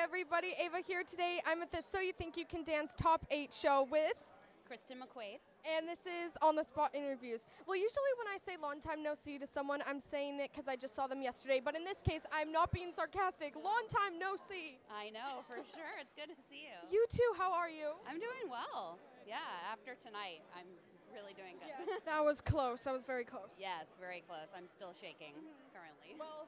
everybody, Ava here today. I'm at the So You Think You Can Dance Top 8 show with, Kristin McQuaid. and this is On the Spot Interviews. Well, usually when I say long time no see to someone, I'm saying it because I just saw them yesterday, but in this case, I'm not being sarcastic. Long time no see. I know, for sure. It's good to see you. You too, how are you? I'm doing well. Yeah, after tonight, I'm really doing good. Yes, that was close. That was very close. yes, very close. I'm still shaking mm-hmm. currently. Well,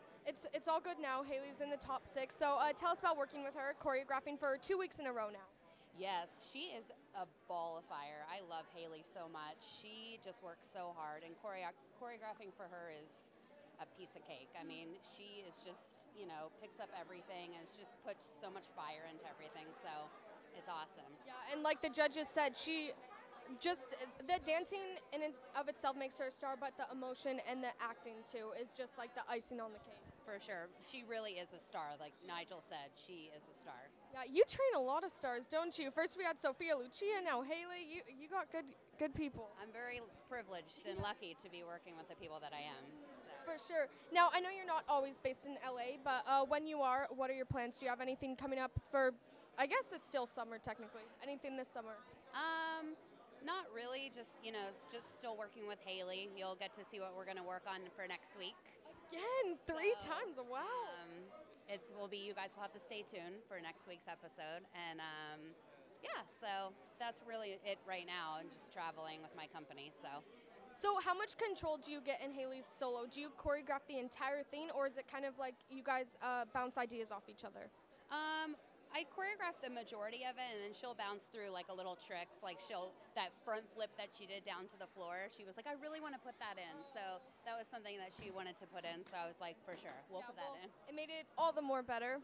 it's all good now. Hailee's in the top six. So uh, tell us about working with her, choreographing for two weeks in a row now. Yes, she is a ball of fire. I love Hailee so much. She just works so hard, and choreo- choreographing for her is a piece of cake. I mean, she is just, you know, picks up everything and just puts so much fire into everything. So it's awesome. Yeah, and like the judges said, she just the dancing in and of itself makes her a star, but the emotion and the acting too is just like the icing on the cake. For sure. She really is a star. Like Nigel said, she is a star. Yeah, you train a lot of stars, don't you? First we had Sophia Lucia, now Hailee. You you got good good people. I'm very privileged and lucky to be working with the people that I am. So. For sure. Now I know you're not always based in LA, but uh, when you are, what are your plans? Do you have anything coming up for? I guess it's still summer technically. Anything this summer? Um, not really. Just you know, just still working with Hailee. You'll get to see what we're going to work on for next week. Again, three So, times. Wow. Um, it's will be. You guys will have to stay tuned for next week's episode, and um, yeah. So that's really it right now, and just traveling with my company. So. So, how much control do you get in Hailee's solo? Do you choreograph the entire thing, or is it kind of like you guys uh, bounce ideas off each other? Um, I choreograph the majority of it, and then she'll bounce through like a little tricks, like she'll that front flip that she did down to the floor. She was like, I really want to put that in, so was something that she wanted to put in. So I was like, for sure, we'll Yeah, put that well, in. It made it all the more better.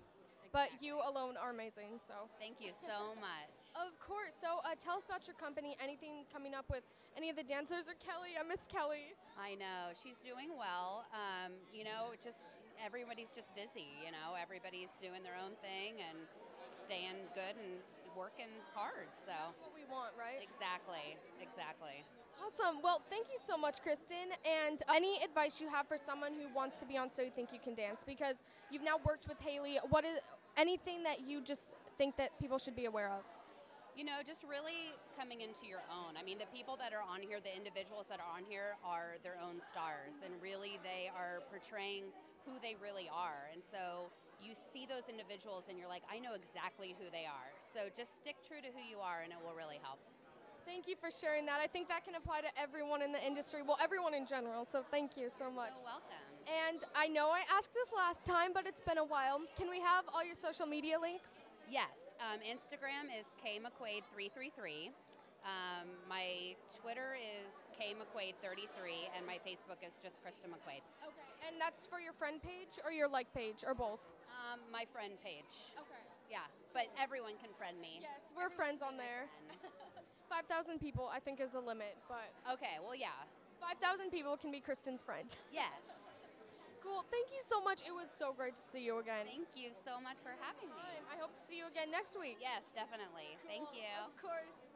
But you alone are amazing, so. Thank you so much. Of course. So, uh, tell us about your company. Anything coming up with any of the dancers or Kelly? I miss Kelly. I know she's doing well. Um, you know, just everybody's just busy. You know, everybody's doing their own thing and staying good and working hard. So That's what we want, right? exactly, exactly. Awesome. Well, thank you so much, Kristin. And any advice you have for someone who wants to be on So You Think You Can Dance? Because you've now worked with Hailee. What is anything that you just think that people should be aware of? You know, just really coming into your own. I mean, the people that are on here, the individuals that are on here, are their own stars, and really they are portraying who they really are. And so you see those individuals, and you're like, I know exactly who they are. So just stick true to who you are, and it will really help. Thank you for sharing that. I think that can apply to everyone in the industry. Well, everyone in general. So thank you so much. You're so welcome. And I know I asked this last time, but it's been a while. Can we have all your social media links? Yes, um, Instagram is kmcquaid333. Um, my Twitter is kmcquaid33, and my Facebook is just Krista McQuaid. Okay. And that's for your friend page or your like page or both? Um, my friend page. Okay. Yeah, but everyone can friend me. Yes, we're friends on there. And- 5,000 people, I think, is the limit, but okay, well, yeah. 5,000 people can be Kristin's friend. Yes. Cool. Thank you so much. It was so great to see you again. Thank you so much for having me. I hope to see you again next week. Yes, definitely. Thank you. Of course.